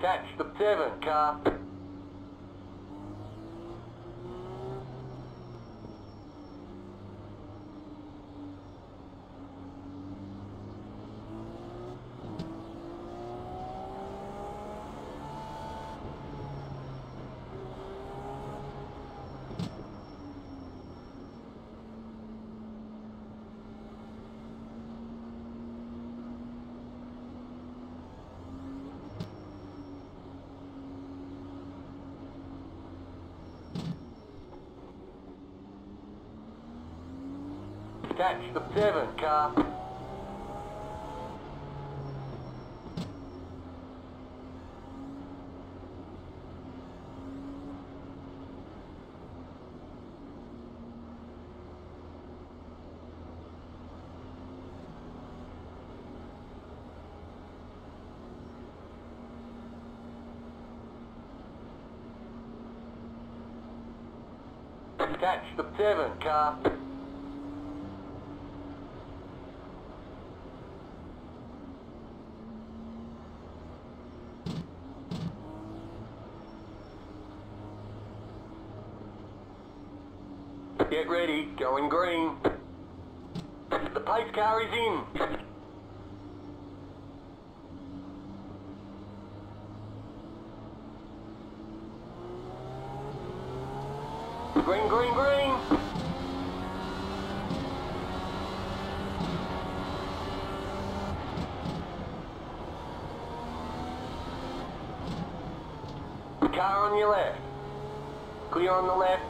Catch the seven, car. Catch the seven, car. Catch the seven, car. Get ready, going green. The pace car is in. Green, green, green. Car on your left. Clear on the left.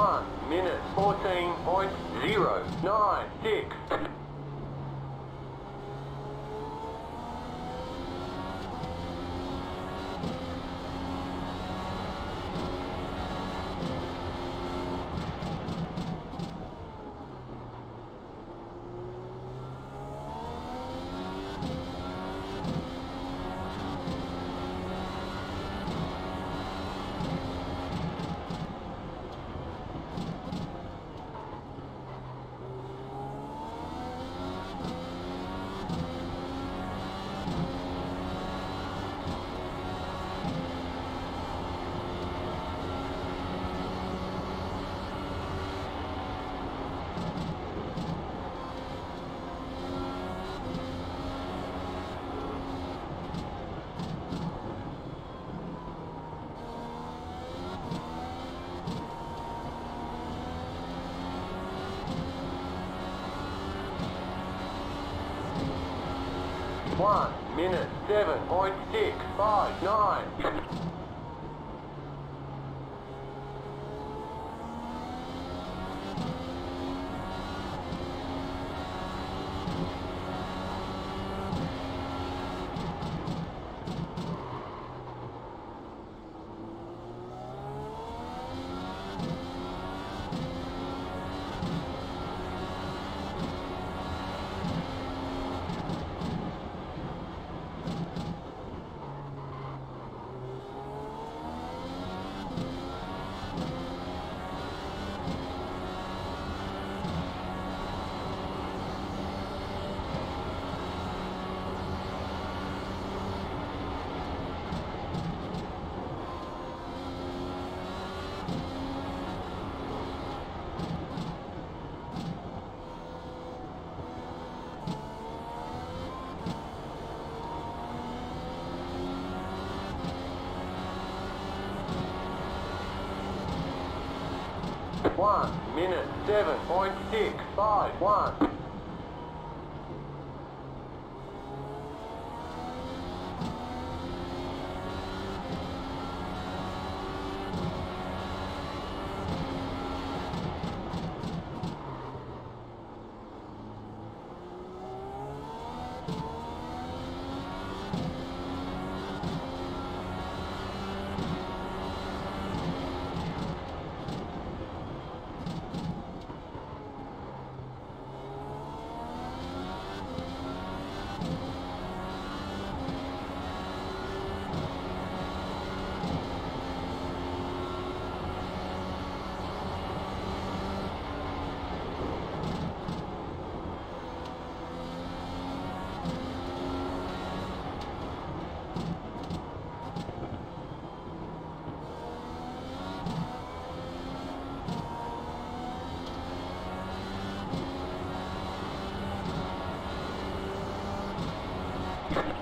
1 minute 14.09. seven point six five nine. Seven point six five one.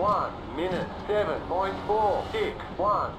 One minute seven point four six one.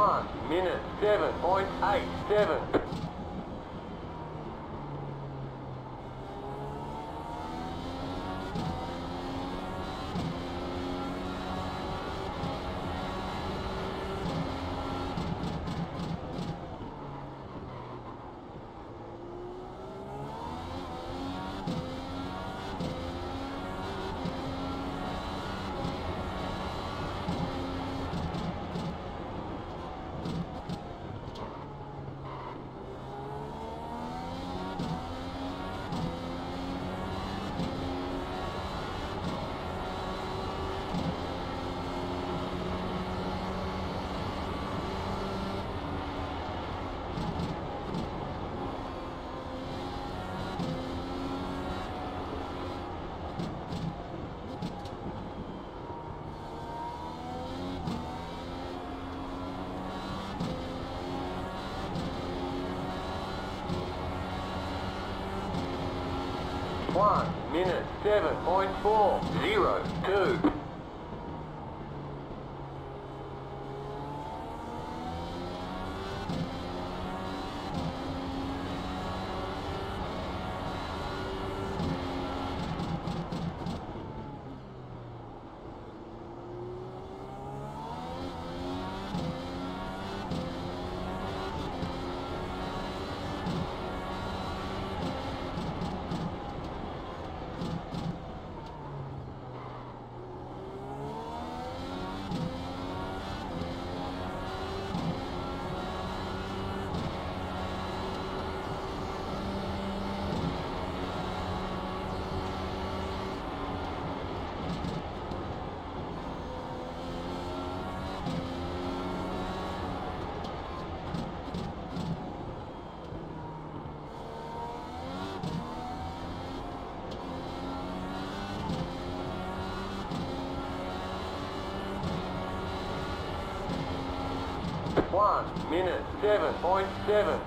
One minute seven point eight seven. 1 minute 7.4 0 2 seven point seven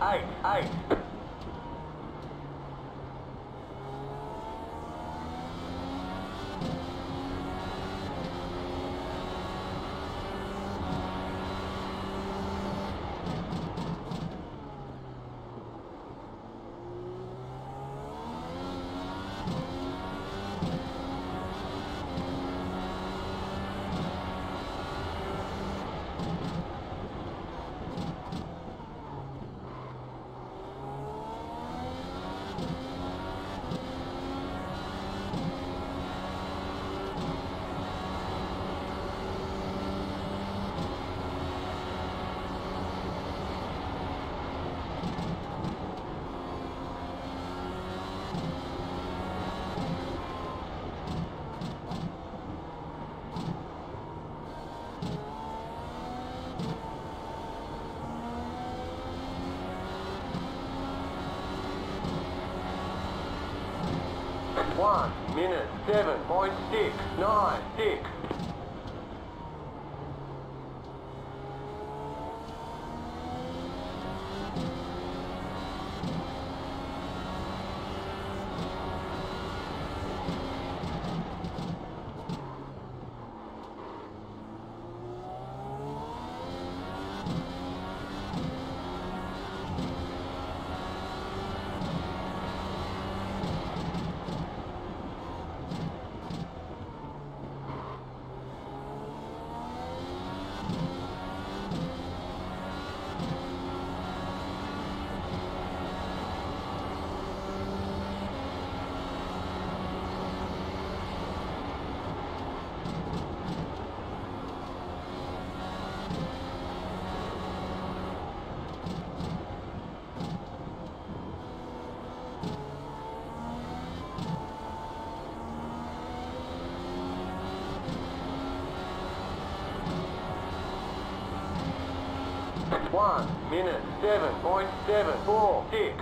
One minute seven point seven four six.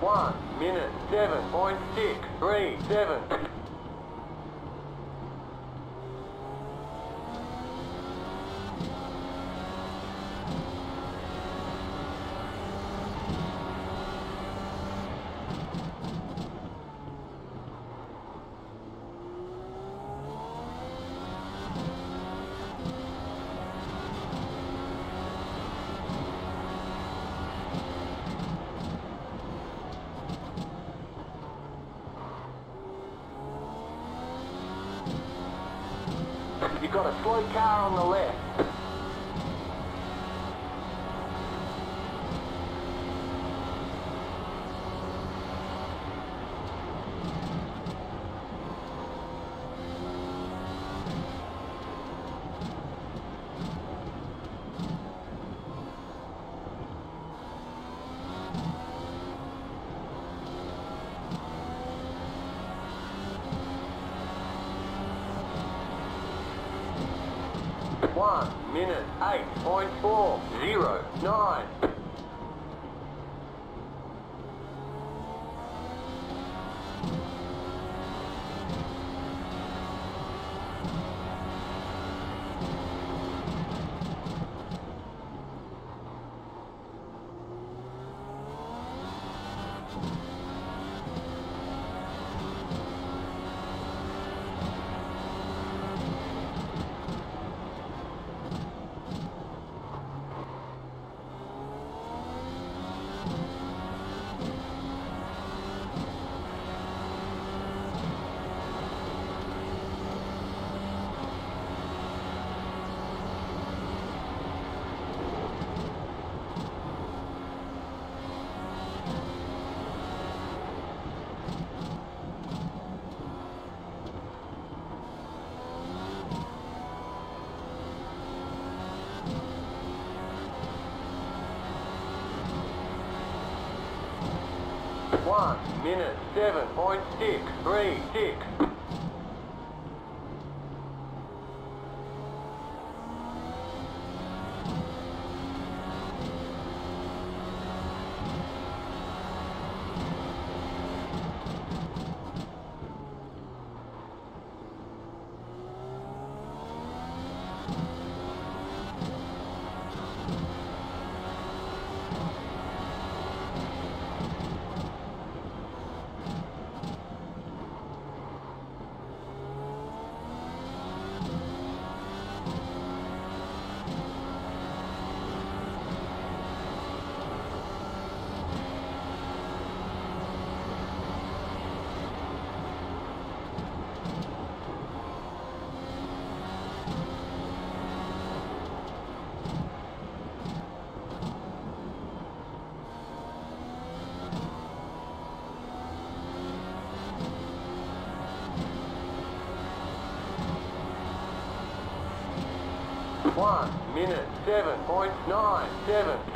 One minute seven point six three seven. You got a slow car on the left. Seven point six three 1 minute 7.97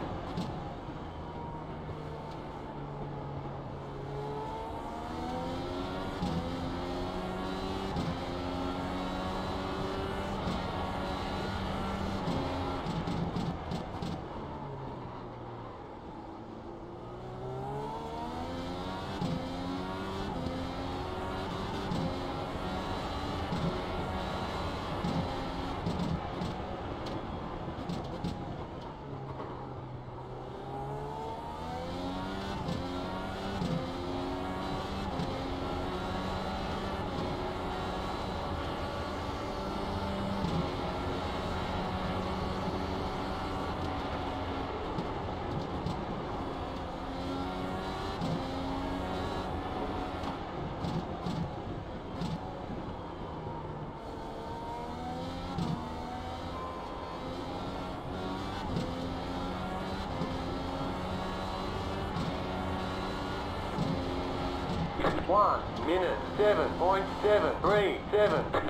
seven point seven three seven.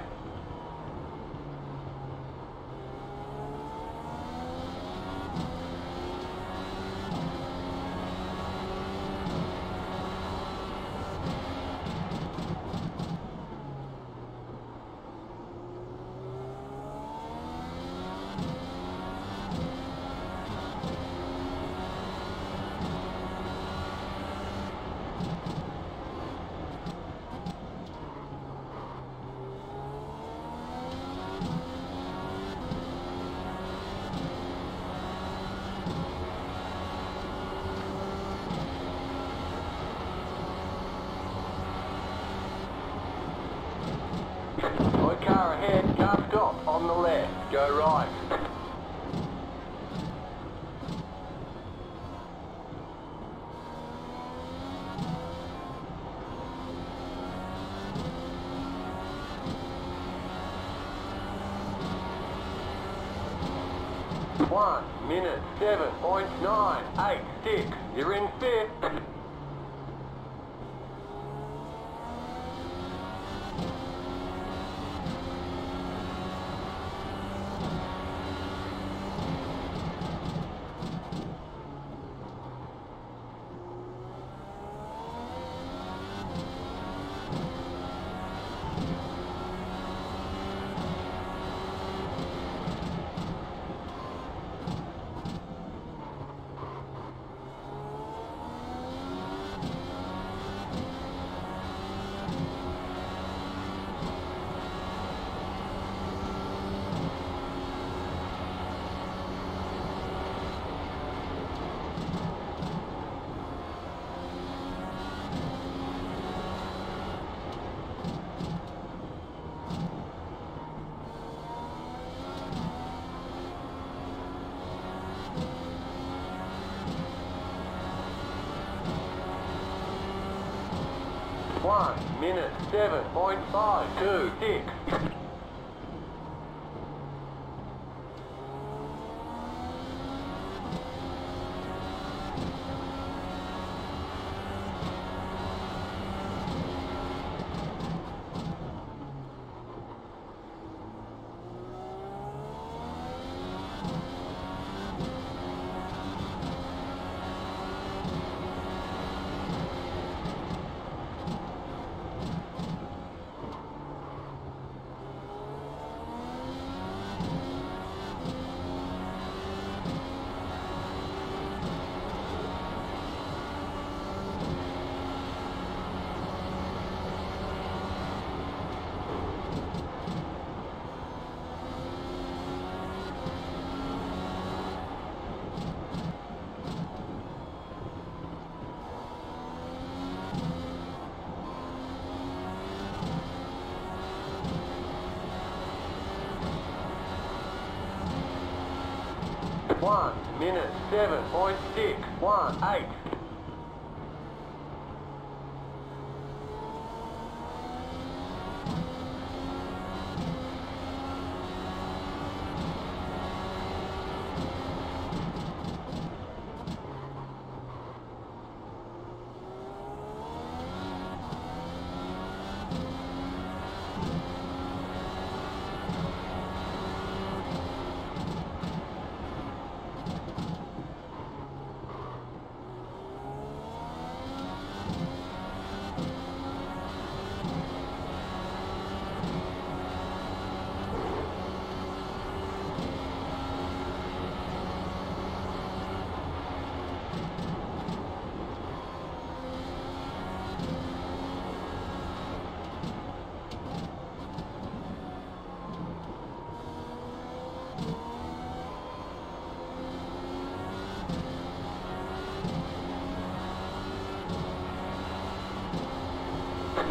One minute seven point five two minute 7.618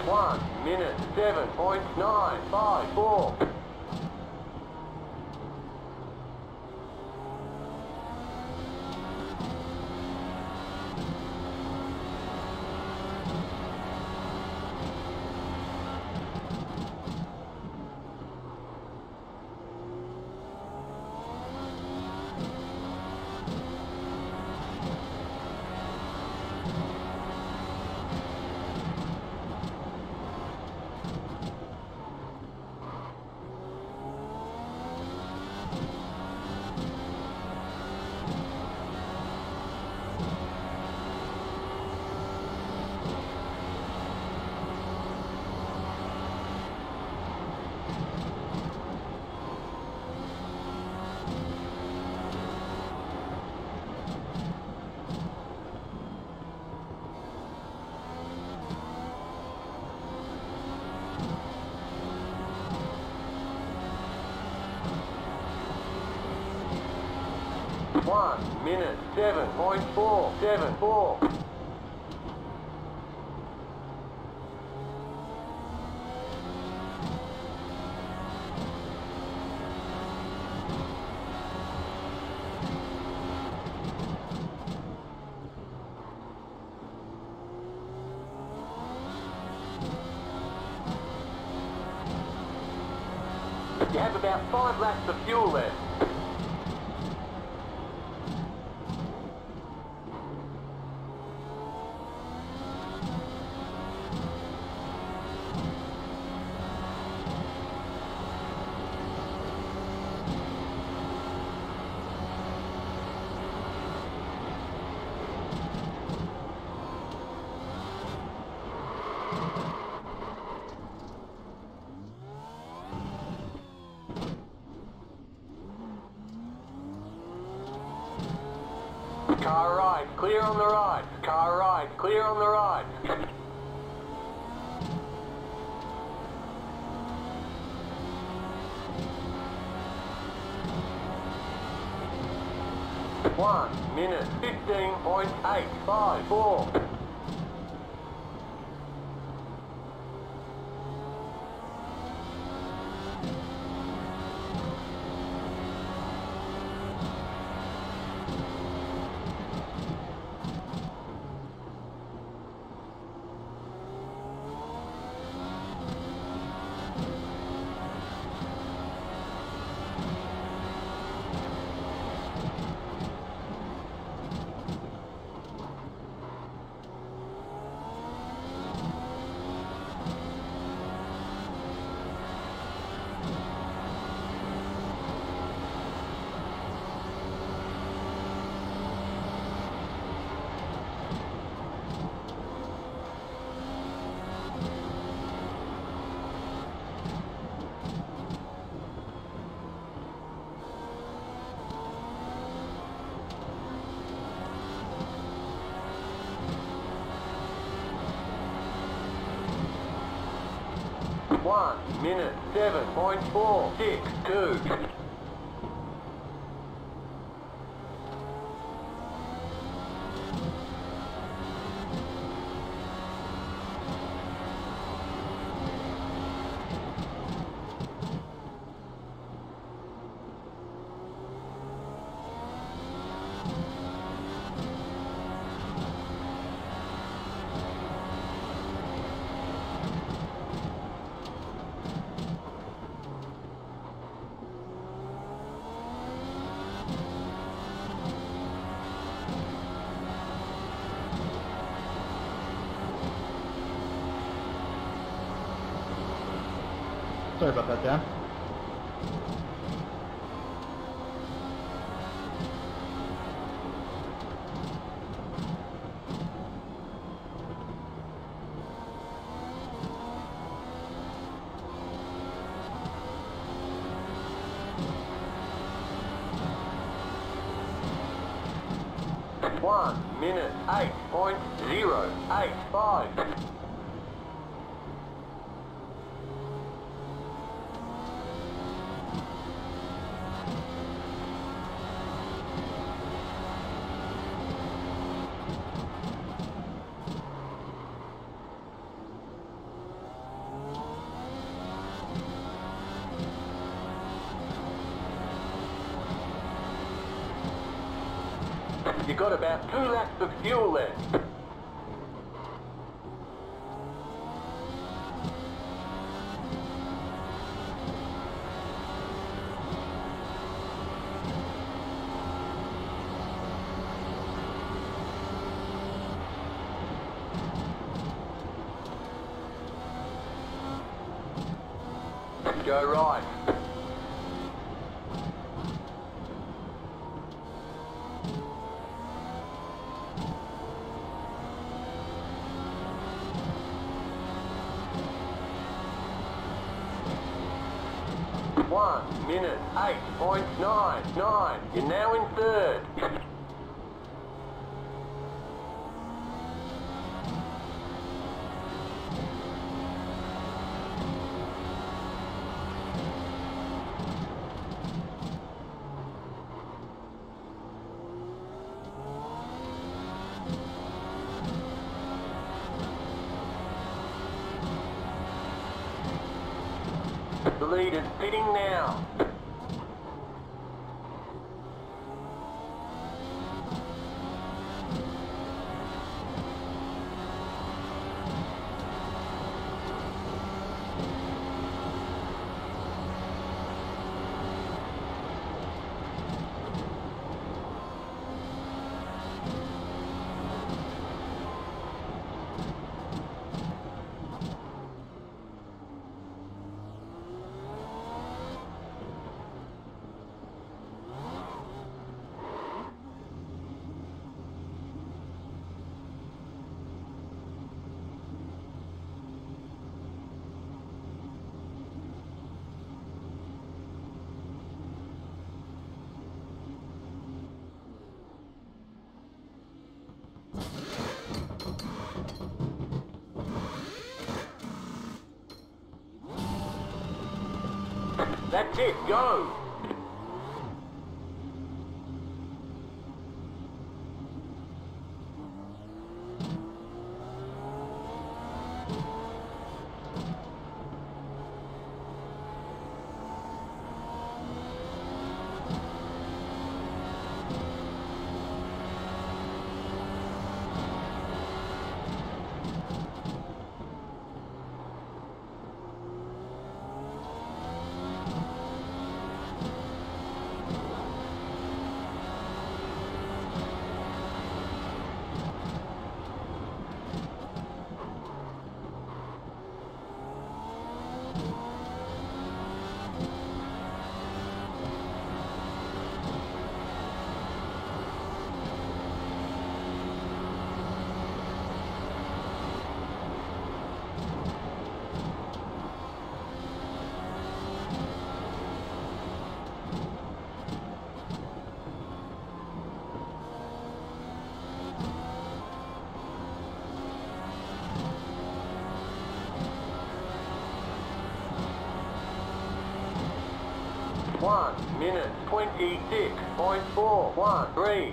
one minute seven point nine five four. One minute seven point four seven four. You have about five laps of fuel left. Car right, clear on the right. Car right, clear on the right. One minute, 15.854. four six two. Sorry about that, Dan. One minute eight point zero eight five. That's it, go! One minute, twenty-six point four one three.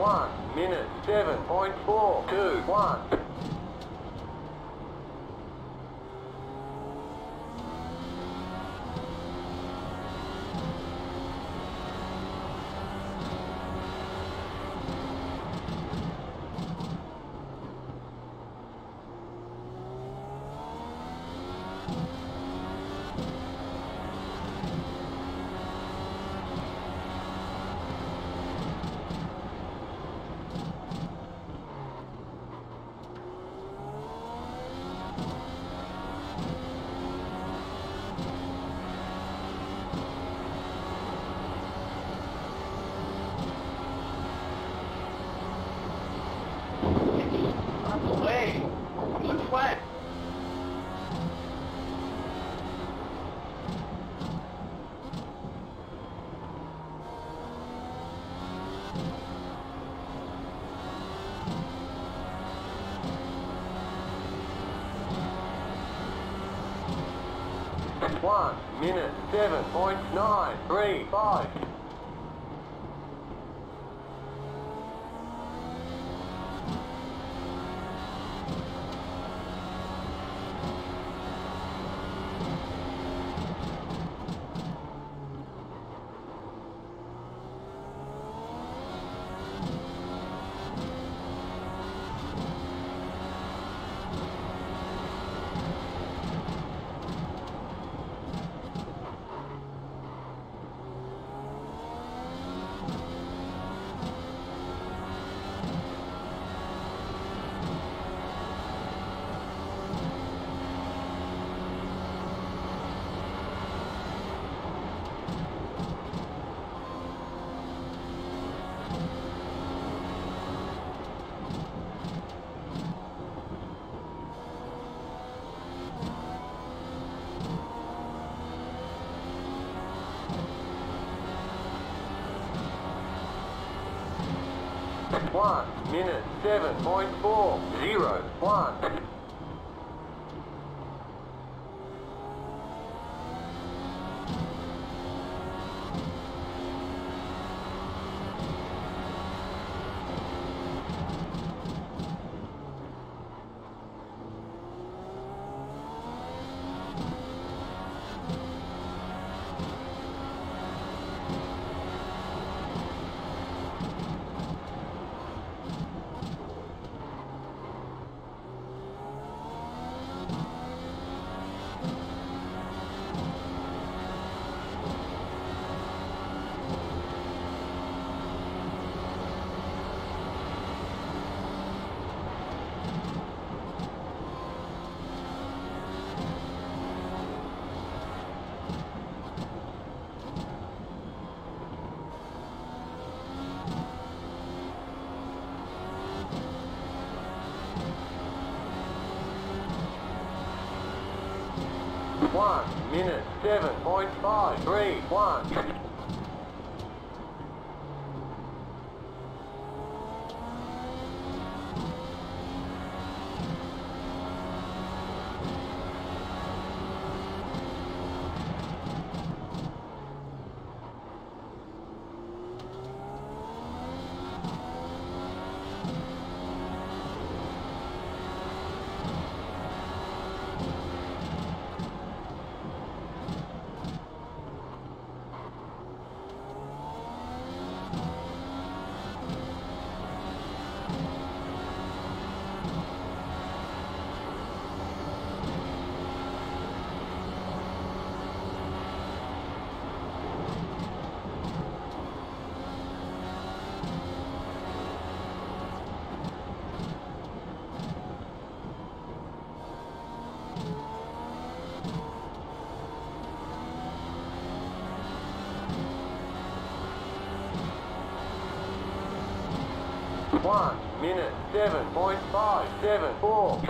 1 minute 7.421. 1 minute 7.935 One minute seven point four zero one minute seven point five three one. One minute seven point five seven four.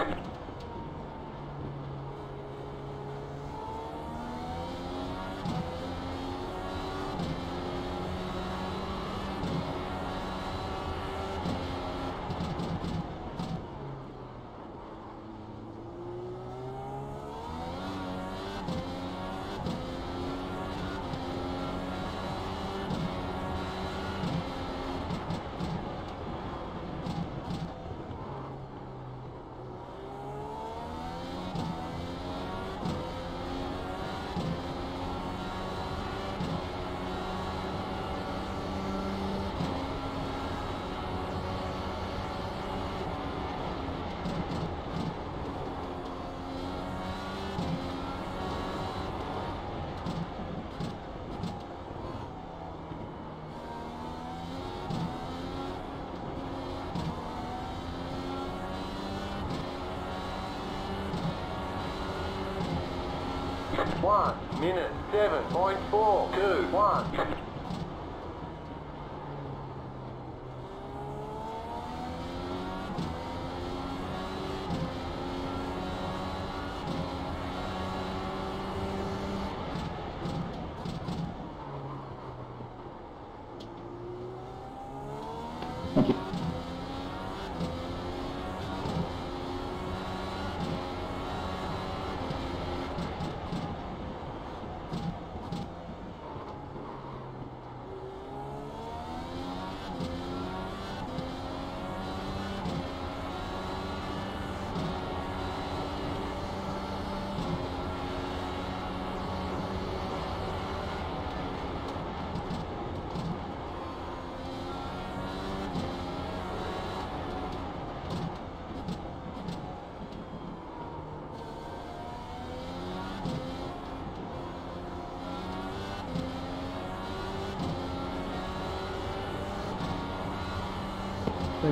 Seven point four two one.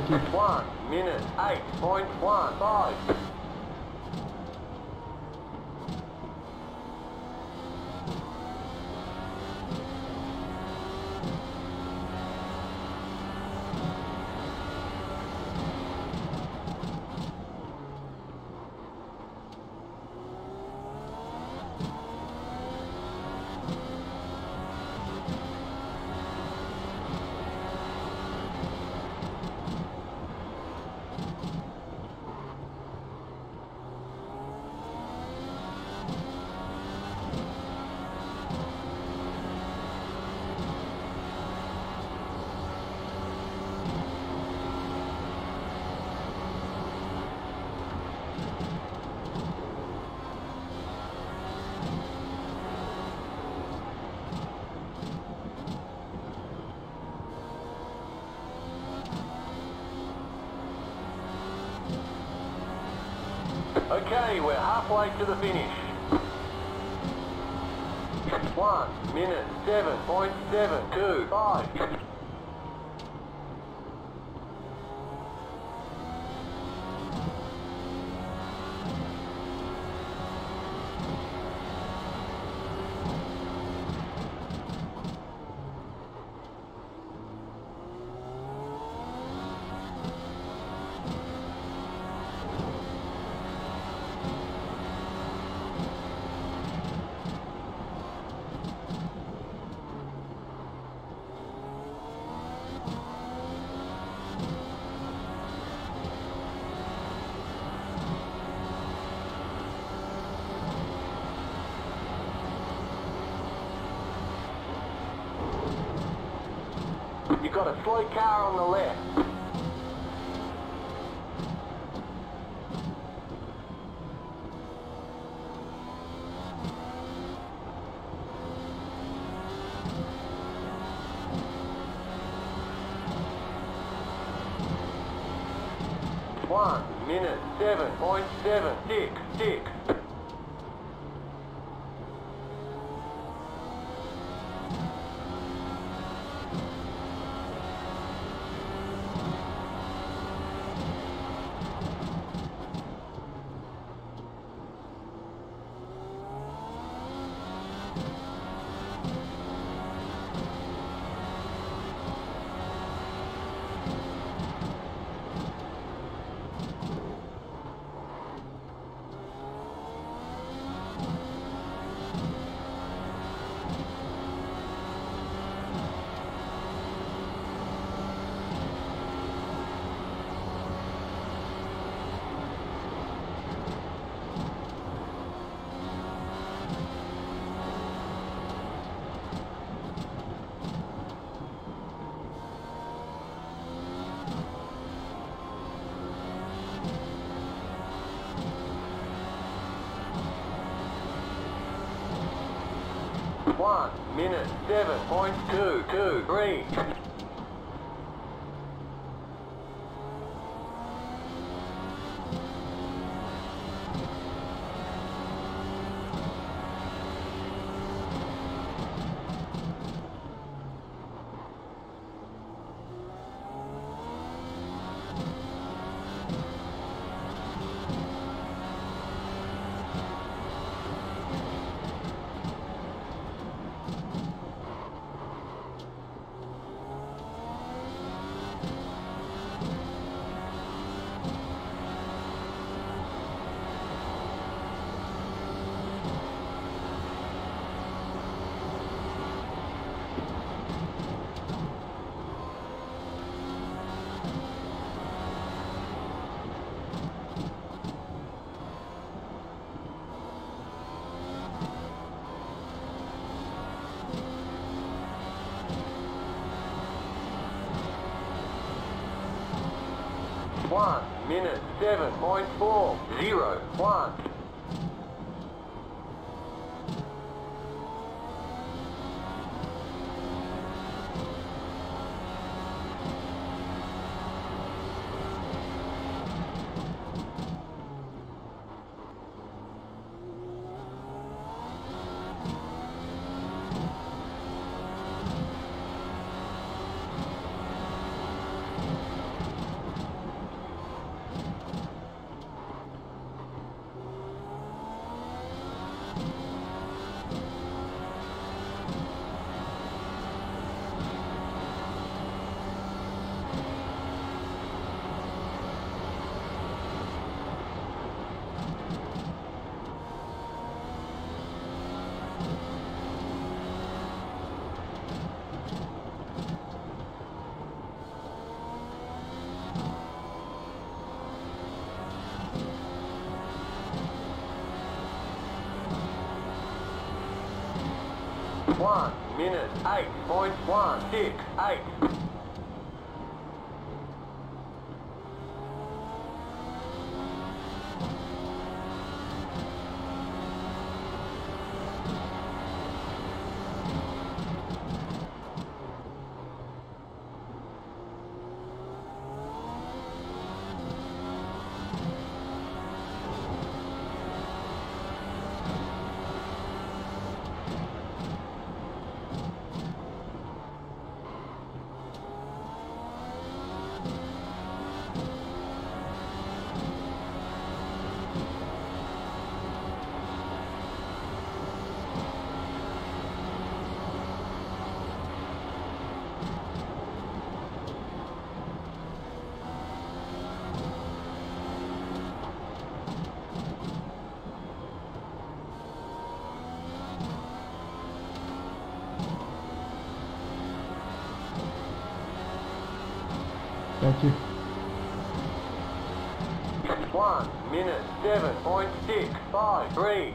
One minute eight point one five. Okay, we're halfway to the finish. One minute seven point seven two five. You've got a slow car on the left. One minute seven point seven six six. One minute seven point two two three. Minute 7.401. One minute 8.168. Thank you. One minute 7.653.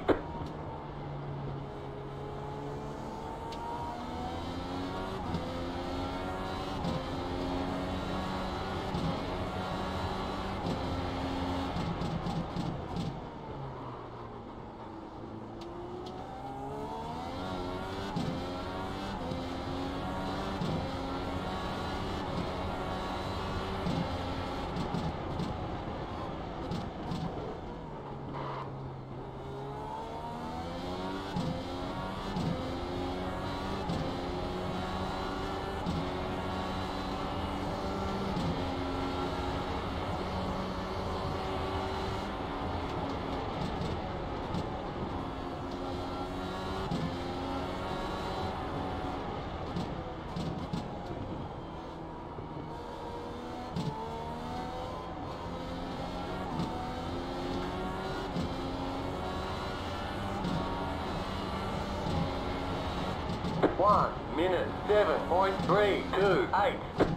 seven point three two eight.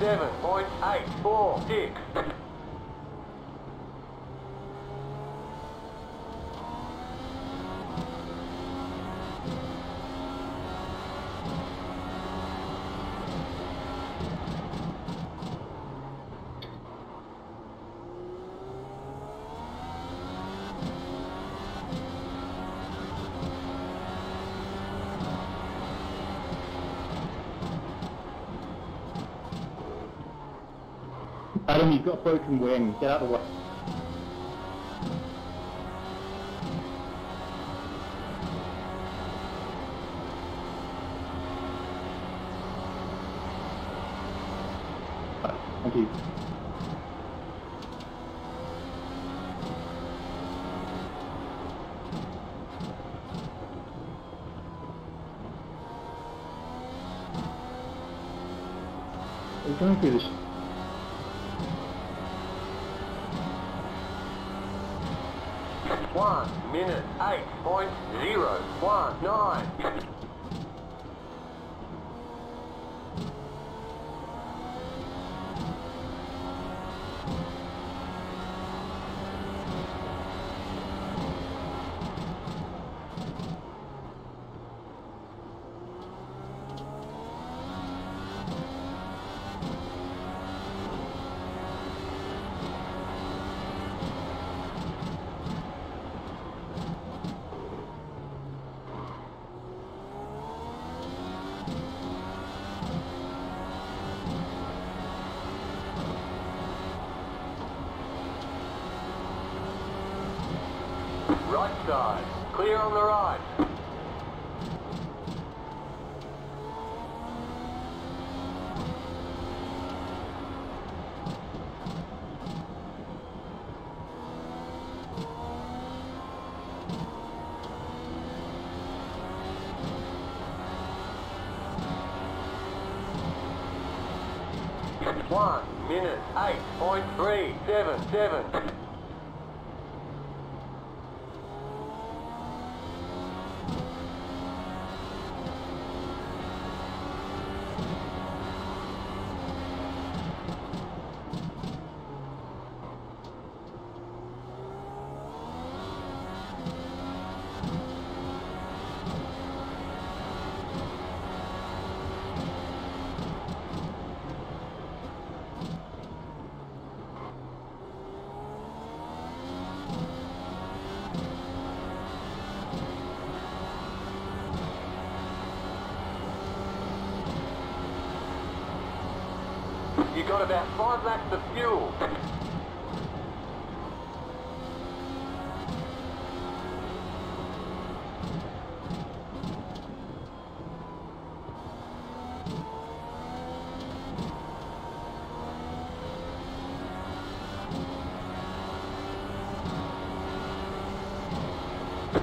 7.84 feet. Adam, you've got a broken wing. Get out of the way. Thank you. We're going through this. One minute eight point zero one nine. Right side, clear on the right. One minute eight point three seven seven. About five laps of fuel.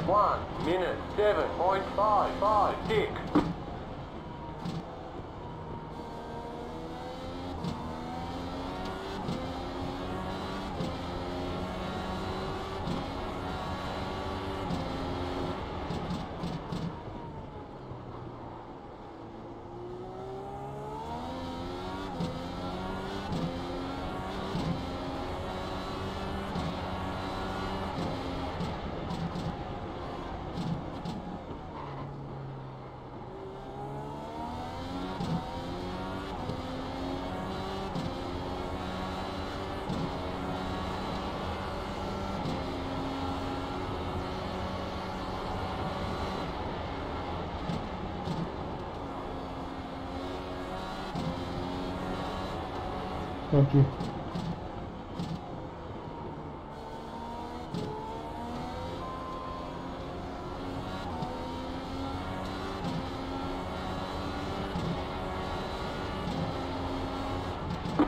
One minute seven point five five six. Thank you.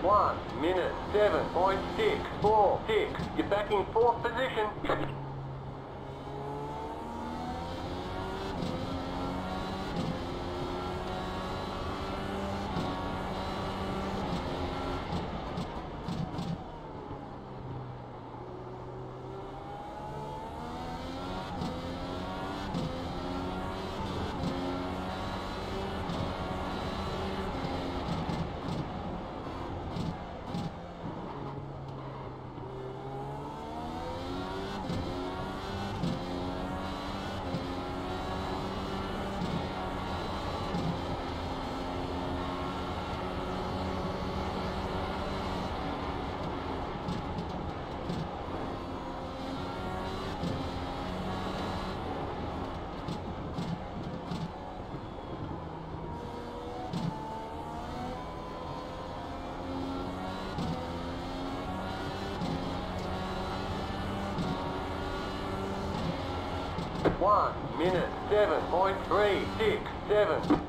One minute seven point six four six. You're back in fourth position. Seven point three six seven.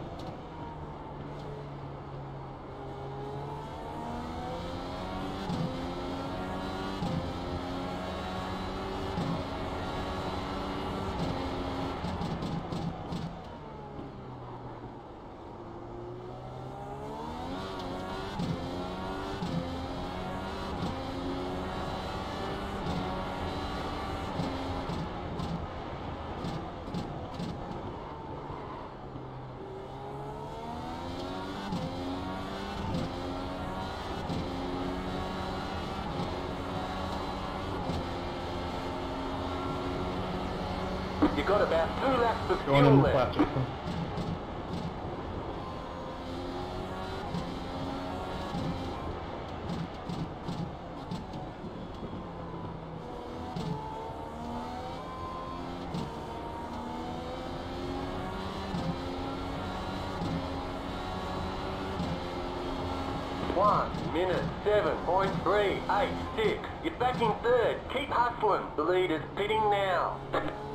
You got about two laps of Go on fuel in the plastic. One minute, seven point three eight six. You're back in third. Keep hustling. The leader's pitting now.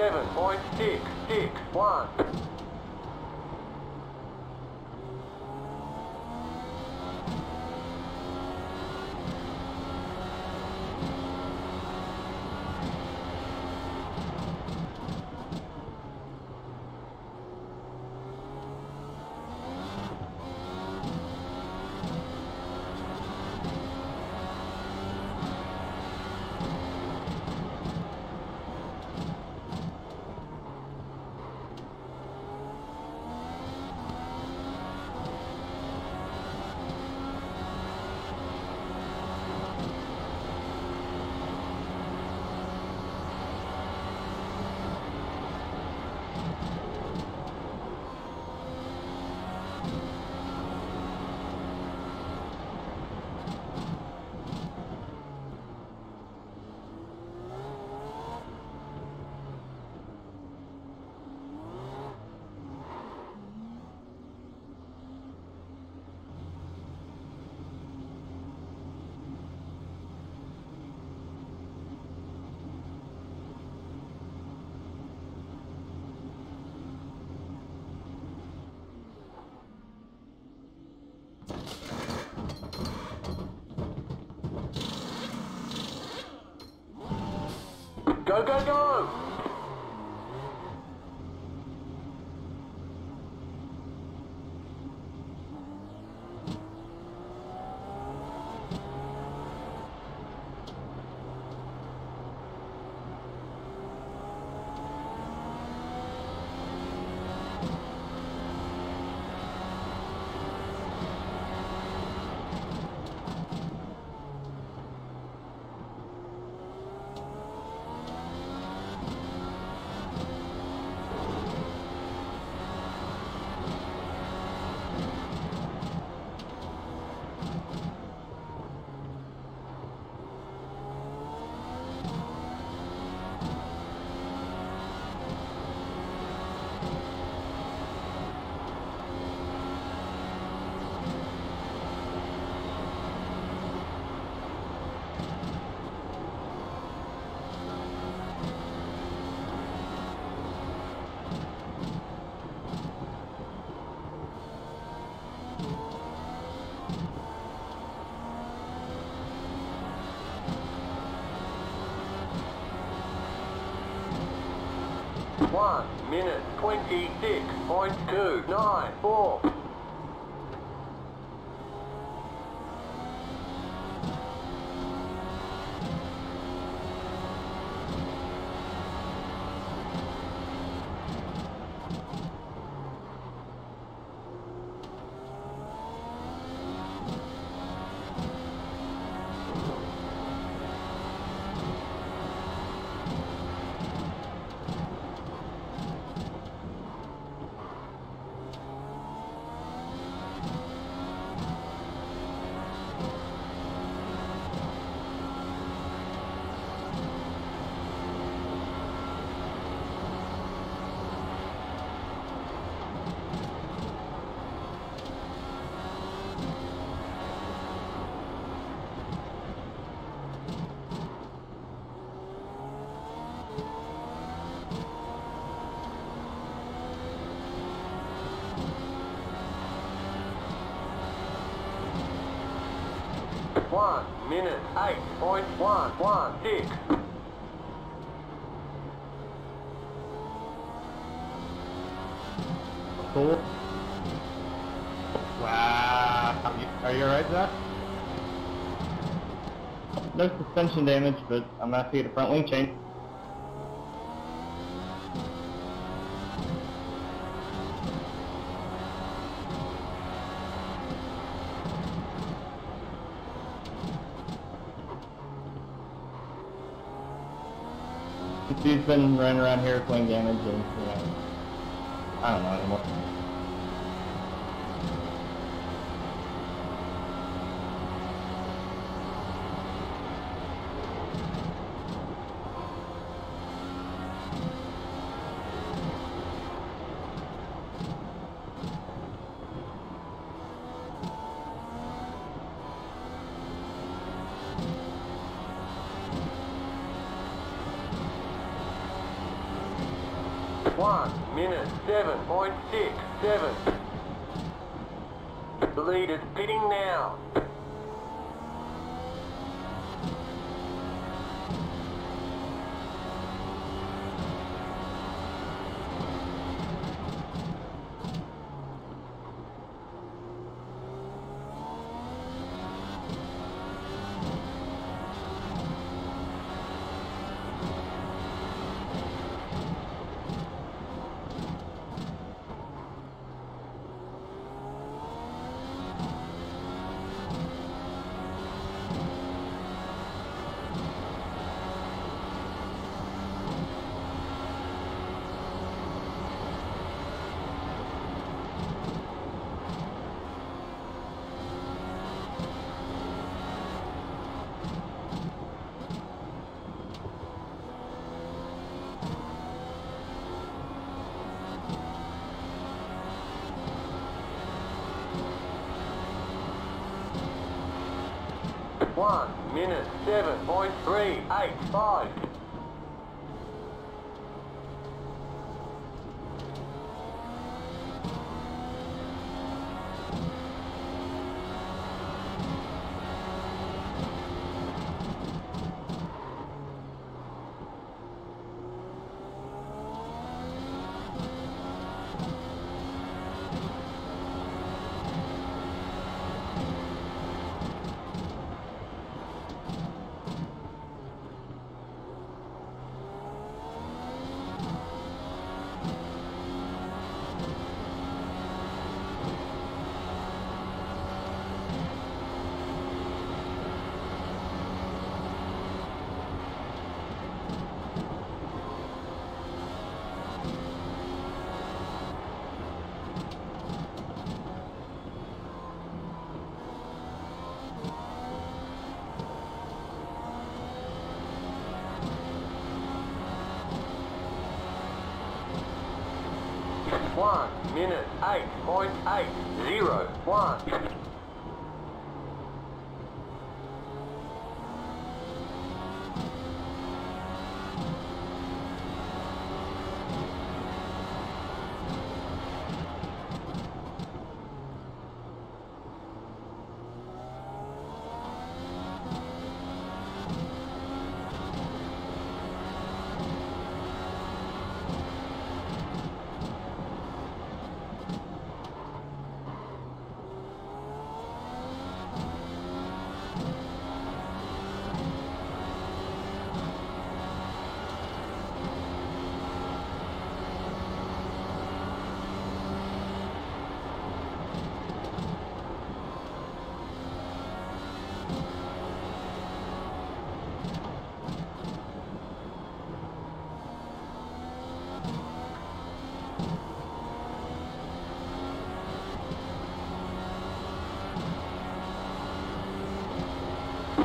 seven point Go go go! 1 minute 26.29. one one six. Cool. Wow. Are you alright, Zach? No suspension damage, but I'm gonna have to front wing change. Been running around here playing damage and, you know, I don't know anymore. Five. One minute eight point eight zero one.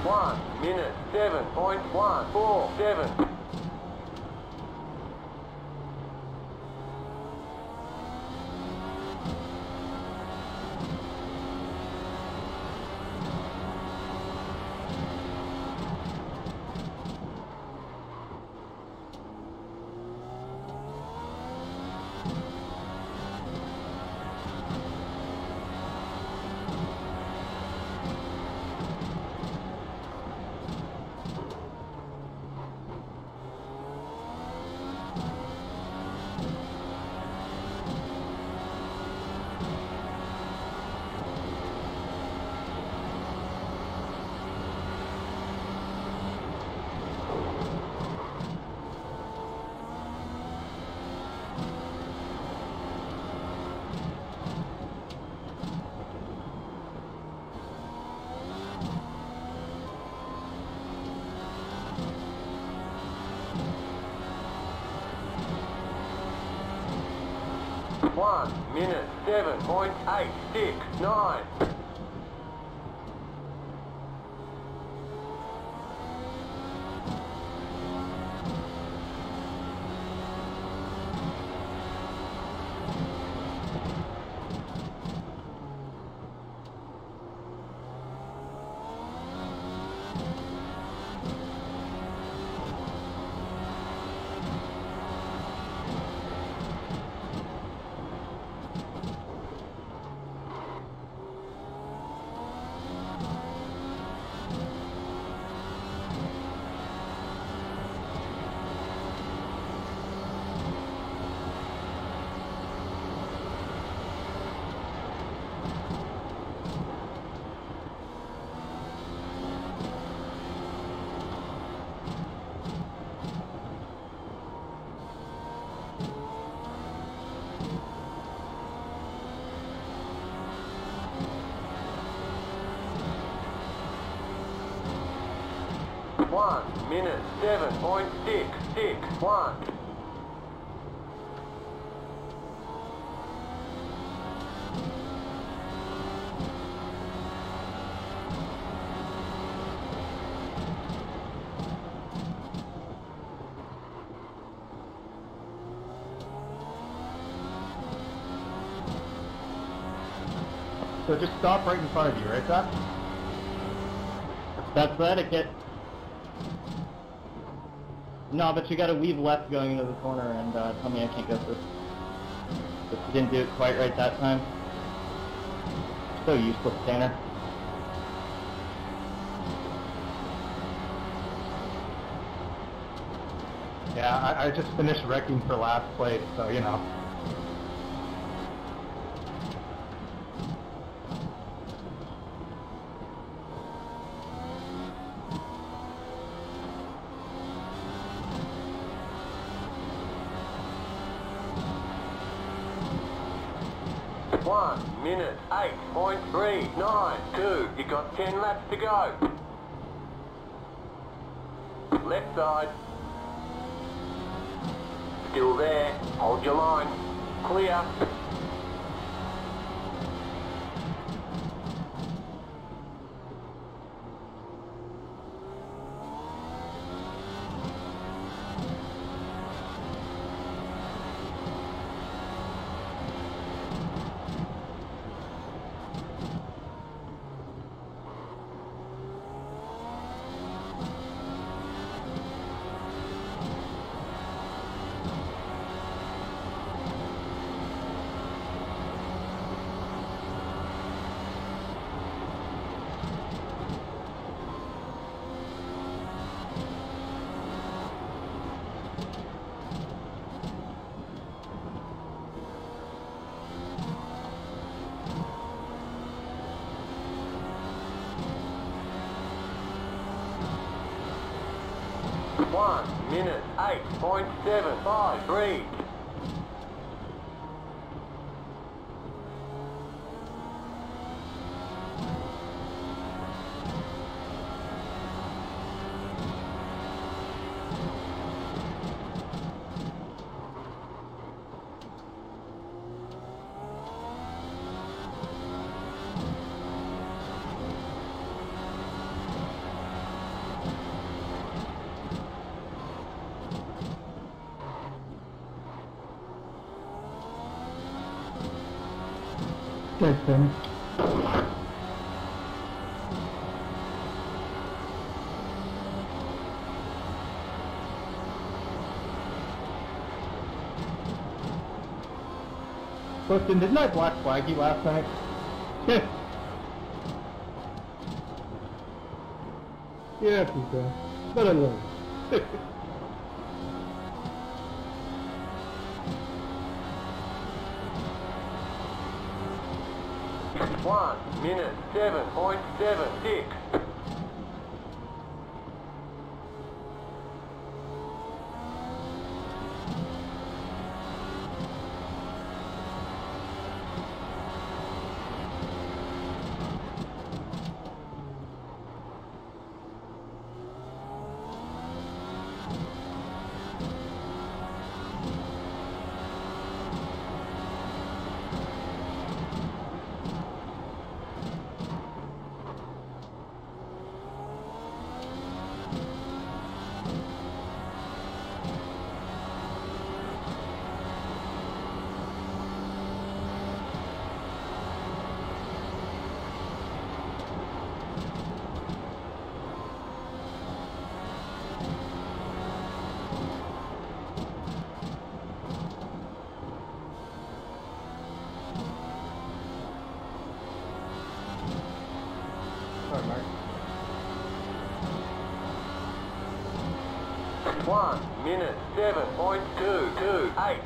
one minute 7.147. one minute seven point eight six nine. One seven point six six one. So just stop right in front of you, right, Zach? That's that, it. No, but you gotta weave left going into the corner and uh, tell me I can't go through. But didn't do it quite right that time. So useless, Tanner. Yeah, I, I just finished wrecking for last place, so you know. Ten laps to go. Left side. Still there. Hold your line. Clear. One minute eight point seven five three. Clifton, didn't I black flag you last night? yeah, Peter. But I love it. One minute seven point seven six. 7.228.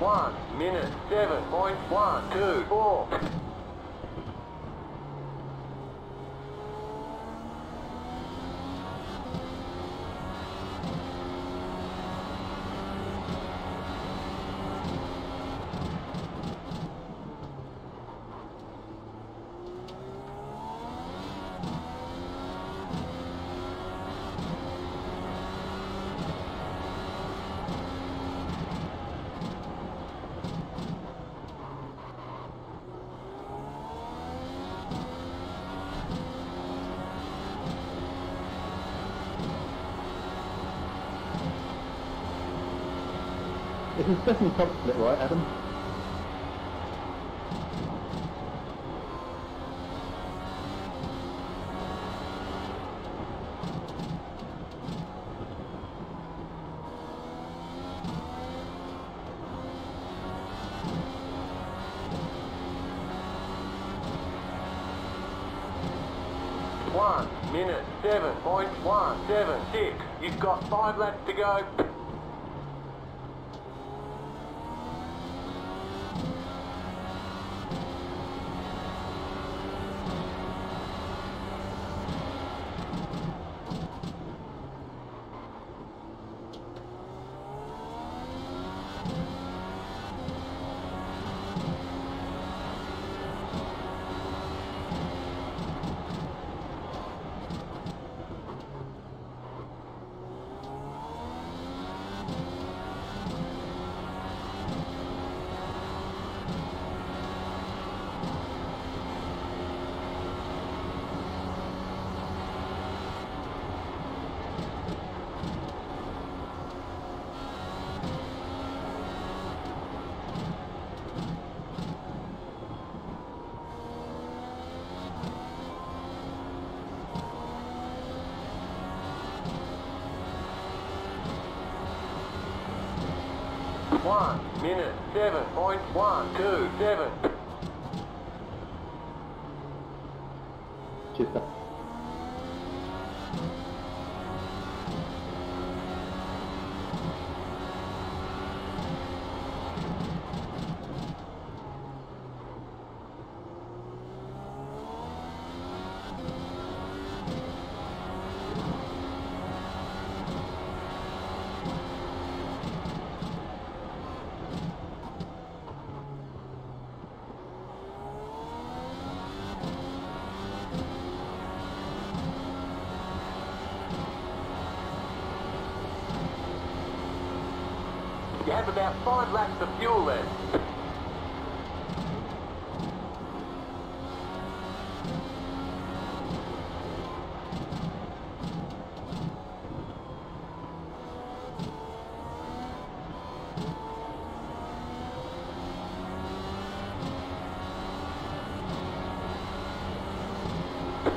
1 minute 7.12 This is definitely top split, right, Adam? One minute seven point one seven six. You've got five laps to go. One two seven. Czysto. You have about five laps of fuel left.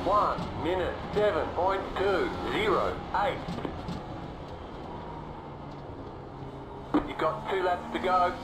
One minute seven point two zero eight. You've got two laps to go.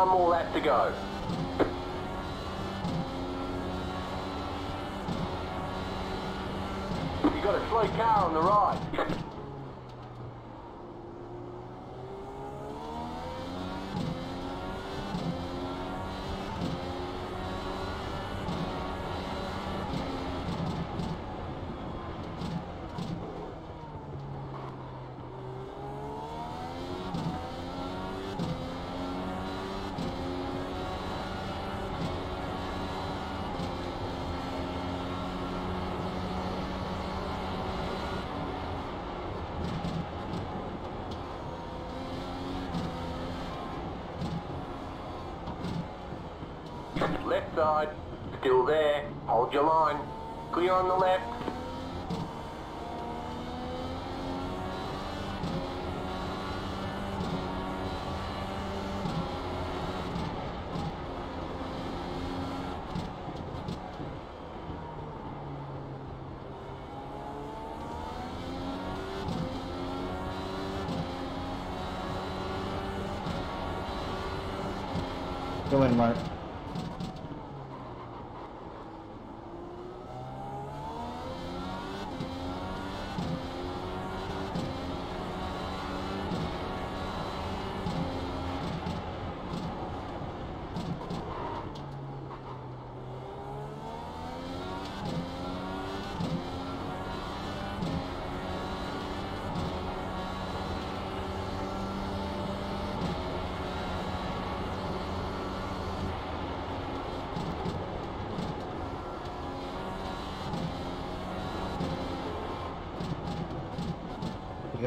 One more lap to go. You got a slow car on the right. Left side, still your. Clear on the left.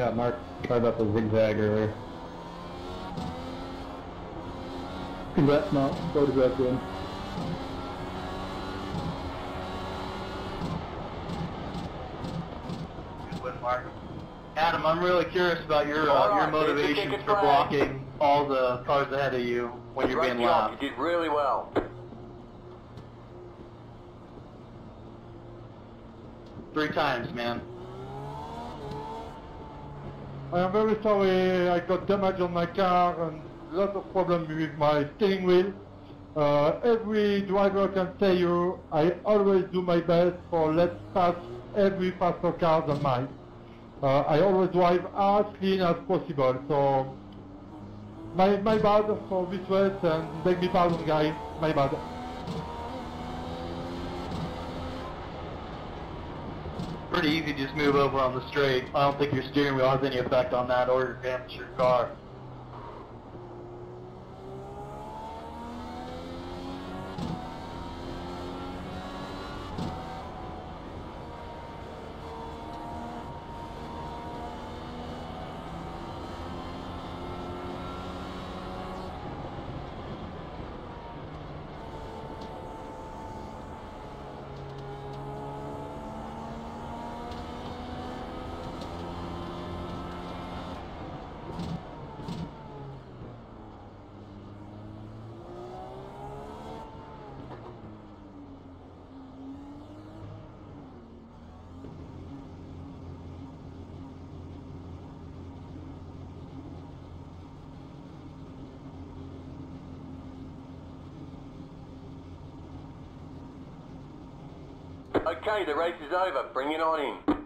Yeah, Mark. Sorry about the zigzag earlier. Congrats, Mark. Photograph in. Good win, Mark. Adam, I'm really curious about your uh, your right, motivations for blocking all the cars ahead of you when you're Great being job. loud. You did really well. Three times, man. I am very sorry I got damage on my car and lots of problems with my steering wheel. Uh, every driver can tell you I always do my best for less pass every faster car than mine. Uh, I always drive as clean as possible, so my, my bad for this race and beg me pardon guys, my bad. Pretty easy to just move over on the straight. I don't think your steering wheel has any effect on that or your damage your car. Okay, the race is over. Bring it on in.